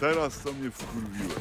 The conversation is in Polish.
Teraz to mnie wkurwiłeś.